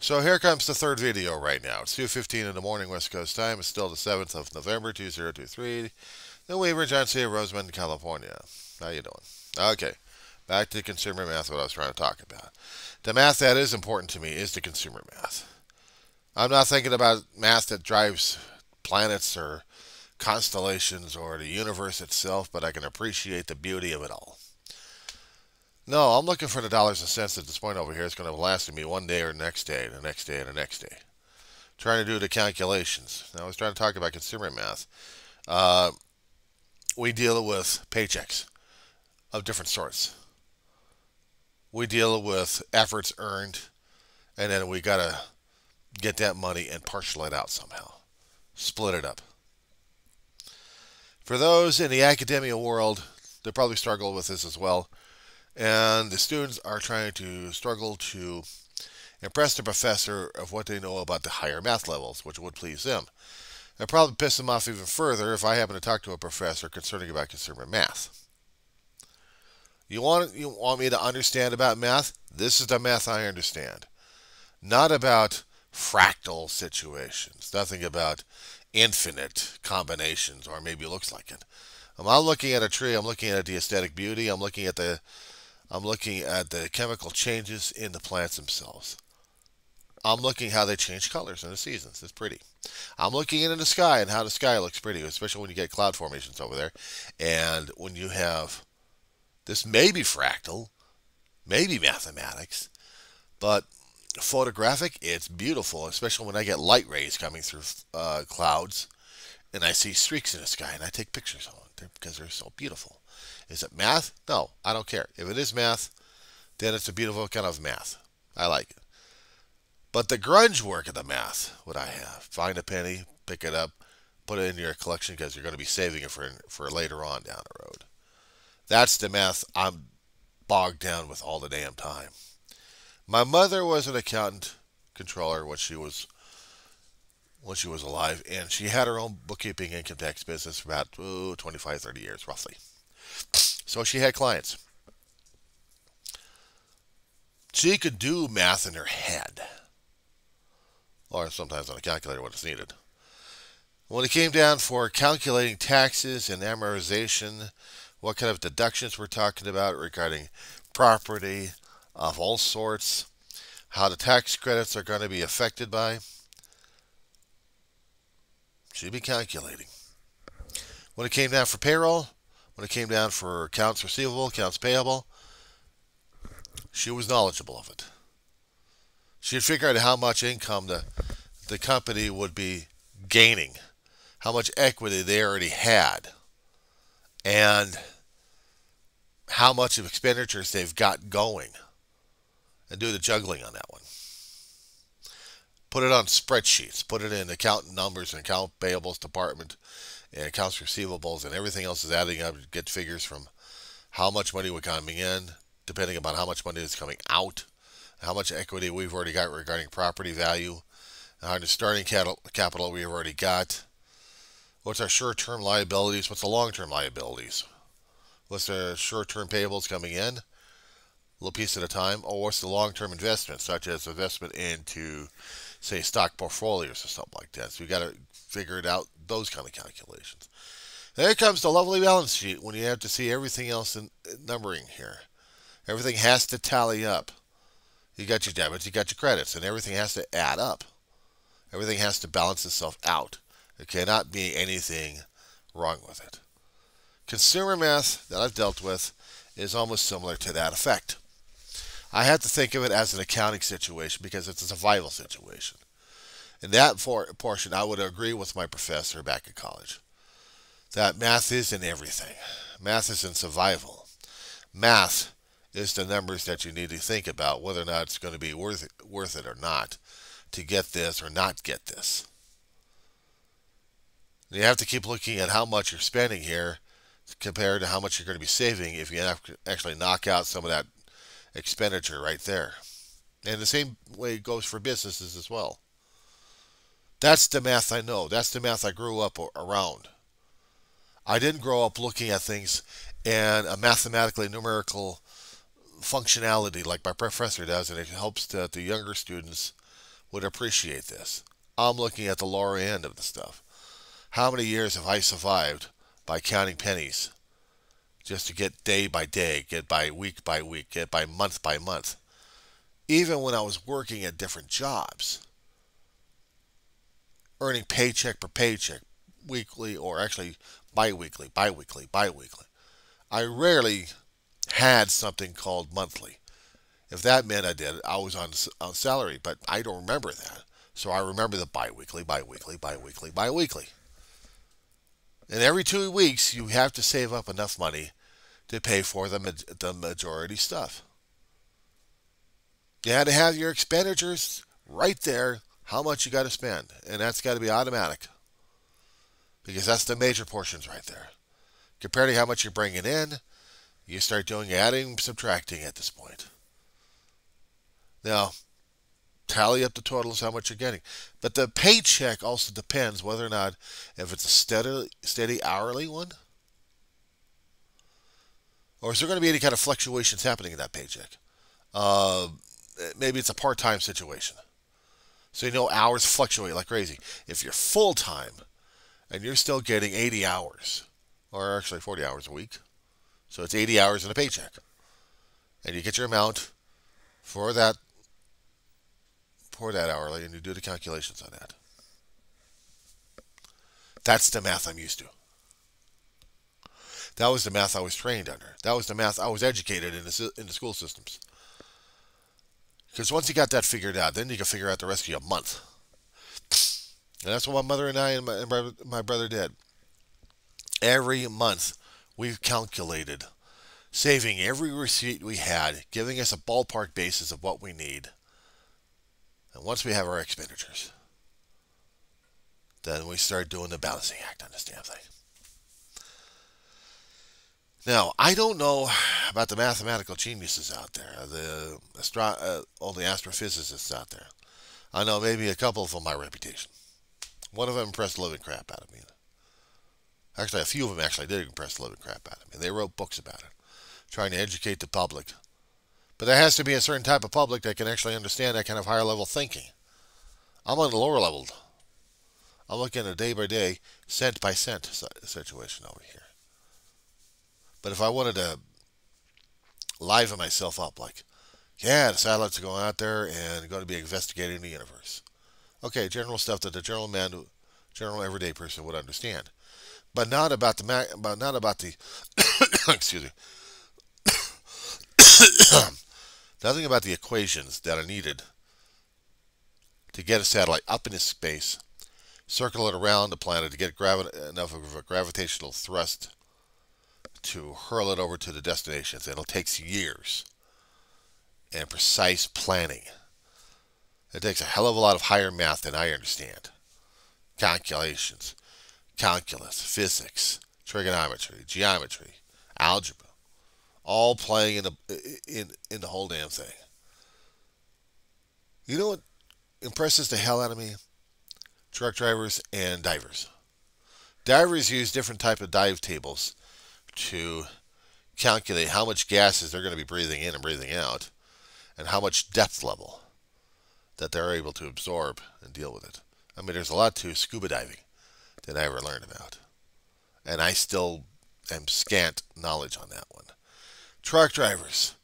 So here comes the third video right now. It's 2.15 in the morning West Coast time. It's still the 7th of November, 2023. The Weaver John C. Rosamond, California. How you doing? Okay, back to consumer math, what I was trying to talk about. The math that is important to me is the consumer math. I'm not thinking about math that drives planets or constellations or the universe itself, but I can appreciate the beauty of it all. No, I'm looking for the dollars and cents at this point over here. It's going to last me one day or next day, the next day, and the next day. Trying to do the calculations. Now, I was trying to talk about consumer math. Uh, we deal with paychecks of different sorts. We deal with efforts earned, and then we got to get that money and partial it out somehow, split it up. For those in the academia world, they probably struggle with this as well and the students are trying to struggle to impress the professor of what they know about the higher math levels, which would please them. It probably piss them off even further if I happen to talk to a professor concerning about consumer math. You want you want me to understand about math? This is the math I understand. Not about fractal situations. Nothing about infinite combinations or maybe looks like it. I'm not looking at a tree, I'm looking at the aesthetic beauty, I'm looking at the I'm looking at the chemical changes in the plants themselves. I'm looking how they change colors in the seasons. It's pretty. I'm looking into the sky and how the sky looks pretty, especially when you get cloud formations over there. And when you have this may be fractal, maybe mathematics, but photographic, it's beautiful, especially when I get light rays coming through uh, clouds and I see streaks in the sky and I take pictures of them because they're so beautiful. Is it math? No, I don't care. If it is math, then it's a beautiful kind of math. I like it. But the grunge work of the math, what I have, find a penny, pick it up, put it in your collection because you're going to be saving it for for later on down the road. That's the math I'm bogged down with all the damn time. My mother was an accountant controller when she was when she was alive, and she had her own bookkeeping income tax business for about oh, 25, 30 years, roughly. So she had clients. She could do math in her head, or sometimes on a calculator when it's needed. When it came down for calculating taxes and amortization, what kind of deductions we're talking about regarding property of all sorts, how the tax credits are going to be affected by, she'd be calculating. When it came down for payroll, when it came down for accounts receivable, accounts payable, she was knowledgeable of it. She had figured out how much income the, the company would be gaining, how much equity they already had, and how much of expenditures they've got going, and do the juggling on that one. Put it on spreadsheets, put it in account numbers and account payables department and accounts receivables and everything else is adding up to get figures from how much money we're coming in, depending upon how much money is coming out, how much equity we've already got regarding property value, how much starting capital we've already got, what's our short-term liabilities, what's the long-term liabilities, what's the short-term payables coming in, little piece at a time, or what's the long-term investment, such as investment into, say, stock portfolios or something like that. So we got to figure it out those kind of calculations. There comes the lovely balance sheet when you have to see everything else in numbering here. Everything has to tally up. You got your debits, you got your credits, and everything has to add up. Everything has to balance itself out. There cannot be anything wrong with it. Consumer math that I've dealt with is almost similar to that effect. I have to think of it as an accounting situation because it's a survival situation. In that for, portion, I would agree with my professor back at college that math is in everything. Math is in survival. Math is the numbers that you need to think about whether or not it's going to be worth it, worth it or not to get this or not get this. You have to keep looking at how much you're spending here compared to how much you're going to be saving if you actually knock out some of that expenditure right there. And the same way goes for businesses as well. That's the math I know. That's the math I grew up around. I didn't grow up looking at things in a mathematically numerical functionality like my professor does, and it helps that the younger students would appreciate this. I'm looking at the lower end of the stuff. How many years have I survived by counting pennies just to get day by day, get by week by week, get by month by month? Even when I was working at different jobs, earning paycheck per paycheck, weekly or actually bi-weekly, bi-weekly, bi-weekly. I rarely had something called monthly. If that meant I did, I was on, on salary, but I don't remember that. So I remember the bi-weekly, bi-weekly, bi-weekly, bi-weekly. And every two weeks, you have to save up enough money to pay for the, the majority stuff. You had to have your expenditures right there, how much you got to spend. And that's got to be automatic. Because that's the major portions right there. Compared to how much you're bringing in, you start doing adding, subtracting at this point. Now, tally up the totals, how much you're getting. But the paycheck also depends whether or not, if it's a steady, steady hourly one, or is there going to be any kind of fluctuations happening in that paycheck? Uh, maybe it's a part-time situation. So you know hours fluctuate like crazy. If you're full-time and you're still getting 80 hours, or actually 40 hours a week, so it's 80 hours in a paycheck, and you get your amount for that for that hourly, and you do the calculations on that. That's the math I'm used to. That was the math I was trained under. That was the math I was educated in the, in the school systems. Because once you got that figured out, then you can figure out the rest of your month. And that's what my mother and I and my, and my brother did. Every month, we've calculated, saving every receipt we had, giving us a ballpark basis of what we need. And once we have our expenditures, then we start doing the balancing act on this damn thing. Now, I don't know about the mathematical geniuses out there, the astro- uh, all the astrophysicists out there. I know maybe a couple of them my reputation. One of them impressed the living crap out of me. Actually, a few of them actually did impress the living crap out of me. They wrote books about it, trying to educate the public. But there has to be a certain type of public that can actually understand that kind of higher level thinking. I'm on the lower level. I'm looking at a day by day, cent by cent situation over here. But if I wanted to liven myself up, like, yeah, the satellites are going out there and going to be investigating the universe. Okay, general stuff that the general man, general everyday person would understand, but not about the but not about the excuse me. Nothing about the equations that are needed to get a satellite up into space, circle it around the planet to get enough of a gravitational thrust to hurl it over to the destinations. It'll take years and precise planning. It takes a hell of a lot of higher math than I understand. Calculations, calculus, physics, trigonometry, geometry, algebra, all playing in the in in the whole damn thing. You know what impresses the hell out of me? Truck drivers and divers. Divers use different type of dive tables to calculate how much gases they're going to be breathing in and breathing out and how much depth level that they're able to absorb and deal with it. I mean, there's a lot to scuba diving that I ever learned about. And I still am scant knowledge on that one. Truck drivers,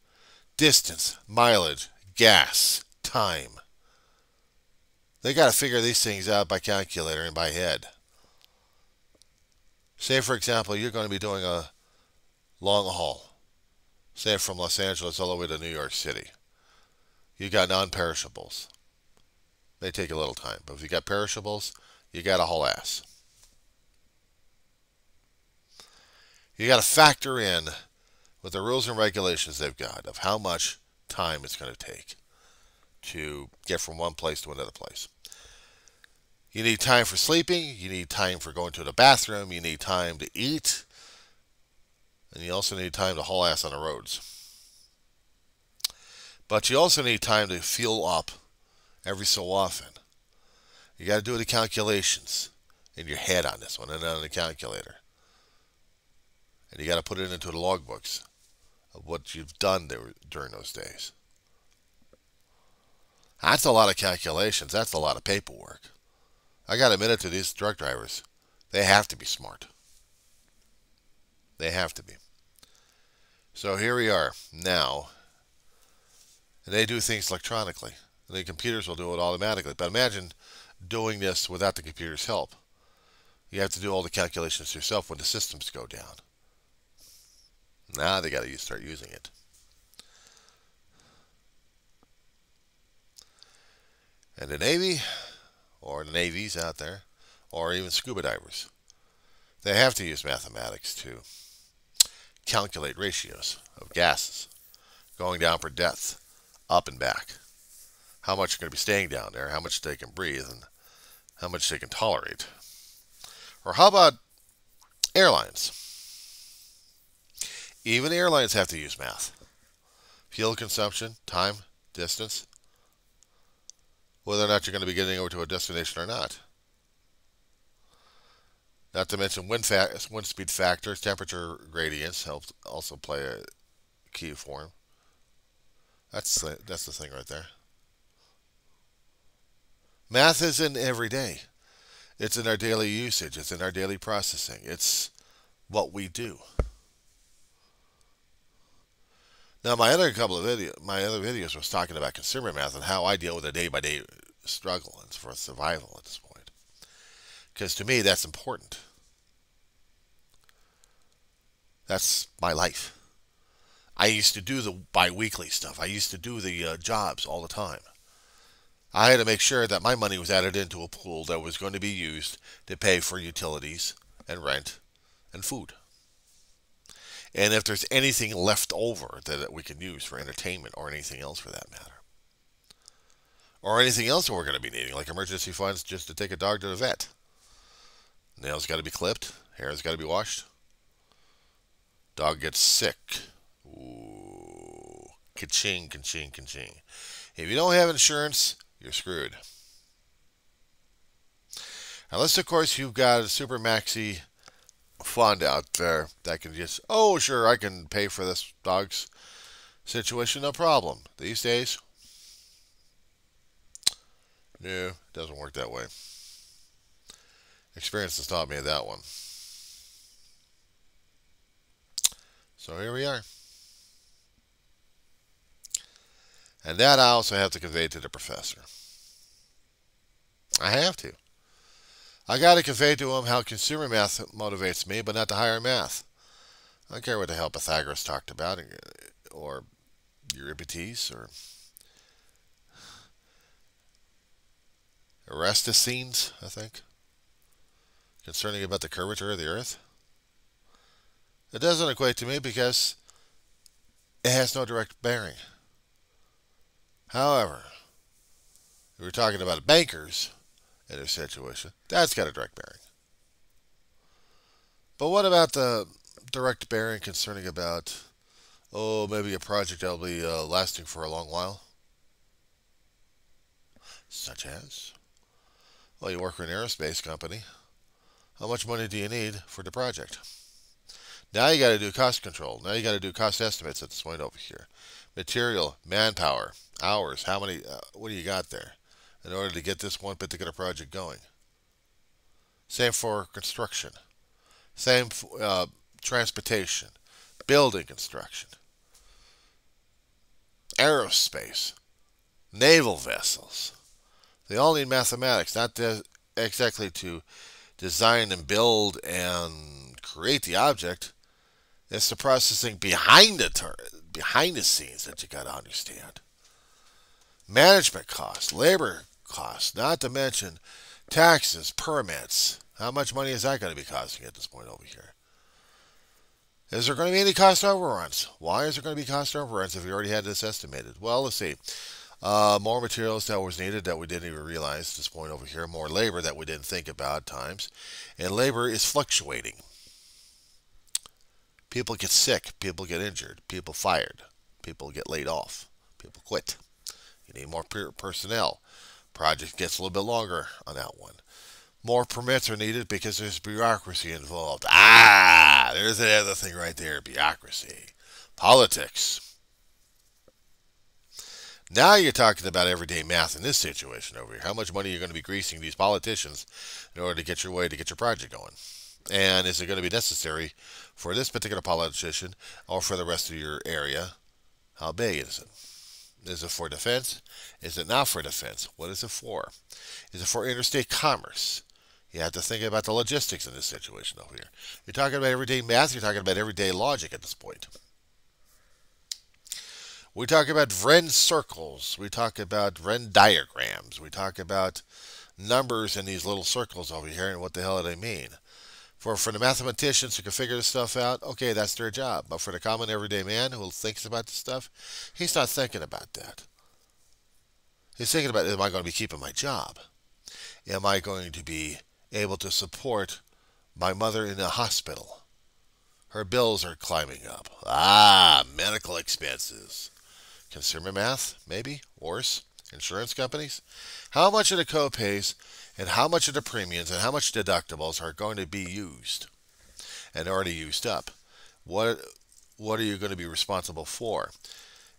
distance, mileage, gas, time. They got to figure these things out by calculator and by head. Say, for example, you're going to be doing a long haul, say from Los Angeles all the way to New York City. You got non-perishables. May take a little time, but if you got perishables, you got a whole ass. You got to factor in with the rules and regulations they've got of how much time it's going to take to get from one place to another place. You need time for sleeping. You need time for going to the bathroom. You need time to eat. And you also need time to haul ass on the roads. But you also need time to fuel up every so often. You got to do the calculations in your head on this one and on the calculator. And you got to put it into the logbooks of what you've done there during those days. That's a lot of calculations. That's a lot of paperwork. I got to admit it to these truck drivers. They have to be smart. They have to be. So here we are now. And they do things electronically. The computers will do it automatically. But imagine doing this without the computer's help. You have to do all the calculations yourself when the systems go down. Now they got to start using it. And the Navy, or the navies out there, or even scuba divers, they have to use mathematics to calculate ratios of gases going down for depth, up and back. How much are going to be staying down there, how much they can breathe, and how much they can tolerate. Or how about airlines? Even airlines have to use math. Fuel consumption, time, distance, whether or not you're going to be getting over to a destination or not. Not to mention wind, wind speed factors, temperature gradients help also play a key form. That's the, that's the thing right there. Math is in every day. It's in our daily usage. It's in our daily processing. It's what we do. Now, my other couple of my other videos was talking about consumer math and how I deal with a day-by-day struggle and for survival at this point. Because to me, that's important. That's my life. I used to do the biweekly stuff. I used to do the uh, jobs all the time. I had to make sure that my money was added into a pool that was going to be used to pay for utilities and rent and food. And if there's anything left over that we can use for entertainment or anything else for that matter, or anything else that we're going to be needing, like emergency funds just to take a dog to the vet. Nails got to be clipped, hair's got to be washed. Dog gets sick. Ooh. Ka-ching, ka-ching, ka-ching. If you don't have insurance, you're screwed. Unless, of course, you've got a super maxi fund out there that can just, oh, sure, I can pay for this dog's situation, no problem. These days, no, it doesn't work that way. Experience has taught me that one. So here we are. And that I also have to convey to the professor. I have to. I got to convey to him how consumer math motivates me, but not the higher math. I don't care what the hell Pythagoras talked about, or Euripides, or Eratosthenes, I think, concerning about the curvature of the Earth. It doesn't equate to me because it has no direct bearing. However, we're talking about bankers in this situation. That's got a direct bearing. But what about the direct bearing concerning about, oh, maybe a project that'll be uh, lasting for a long while? Such as? Well, you work for an aerospace company. How much money do you need for the project? Now you got to do cost control. Now you got to do cost estimates at this point over here. Material, manpower, hours. How many? Uh, what do you got there in order to get this one particular project going? Same for construction. Same for uh, transportation, building construction, aerospace, naval vessels. They all need mathematics, not exactly to design and build and create the object, it's the processing behind the behind the scenes that you got to understand. Management costs, labor costs, not to mention taxes, permits. How much money is that going to be costing at this point over here? Is there going to be any cost overruns? Why is there going to be cost overruns if you already had this estimated? Well, let's see. Uh, more materials that was needed that we didn't even realize at this point over here. More labor that we didn't think about times. And labor is fluctuating. People get sick. People get injured. People fired. People get laid off. People quit. You need more personnel. Project gets a little bit longer on that one. More permits are needed because there's bureaucracy involved. Ah, there's the other thing right there bureaucracy. Politics. Now you're talking about everyday math in this situation over here. How much money you're going to be greasing these politicians in order to get your way to get your project going. And is it going to be necessary for this particular politician or for the rest of your area? How big is it? Is it for defense? Is it not for defense? What is it for? Is it for interstate commerce? You have to think about the logistics in this situation over here. You're talking about everyday math, you're talking about everyday logic at this point. We talk about Venn circles. We talk about Venn diagrams. We talk about numbers in these little circles over here and what the hell do they mean. For, for the mathematicians who can figure this stuff out, okay, that's their job. But for the common everyday man who thinks about this stuff, he's not thinking about that. He's thinking about, am I going to be keeping my job? Am I going to be able to support my mother in the hospital? Her bills are climbing up. Ah, medical expenses. Consumer math, maybe, worse. Insurance companies. How much of the copays and how much of the premiums and how much deductibles are going to be used and already used up? What what are you going to be responsible for?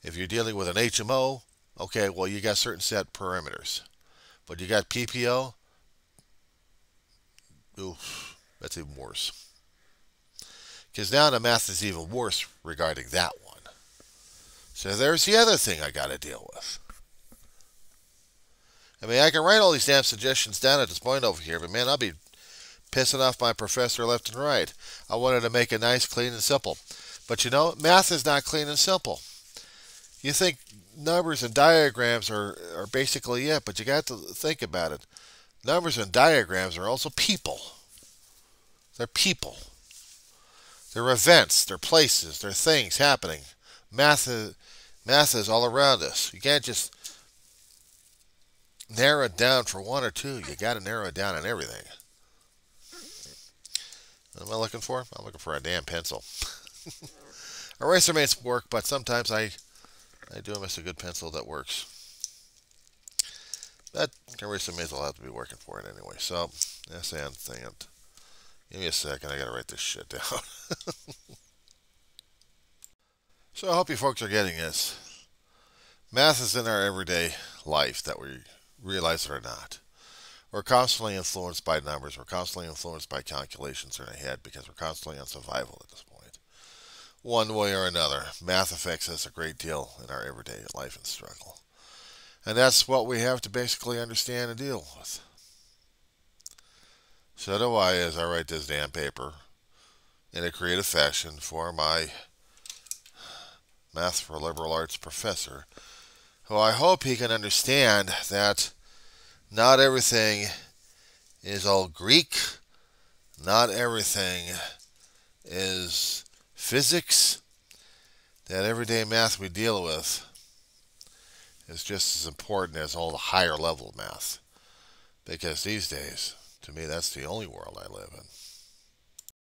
If you're dealing with an HMO, okay, well you got certain set parameters. But you got PPO, oof, that's even worse. Because now the math is even worse regarding that. So there's the other thing I got to deal with. I mean, I can write all these damn suggestions down at this point over here, but man, I'll be pissing off my professor left and right. I wanted to make it nice, clean, and simple. But you know, math is not clean and simple. You think numbers and diagrams are, are basically it, but you got to think about it. Numbers and diagrams are also people. They're people. They're events, they're places, they're things happening. Math is, math is all around us. You can't just narrow it down for one or two. You got to narrow it down on everything. What am I looking for? I'm looking for a damn pencil. Eraser makes work, but sometimes I I do miss a good pencil that works. That eraser maze will have to be working for it anyway. So, that's the end thing. Give me a second. I got to write this shit down. So I hope you folks are getting this. Math is in our everyday life that we realize it or not. We're constantly influenced by numbers. We're constantly influenced by calculations in our head because we're constantly on survival at this point. One way or another, math affects us a great deal in our everyday life and struggle. And that's what we have to basically understand and deal with. So do I as I write this damn paper in a creative fashion for my math for liberal arts professor, who I hope he can understand that not everything is all Greek, not everything is physics, that everyday math we deal with is just as important as all the higher level math. Because these days, to me, that's the only world I live in.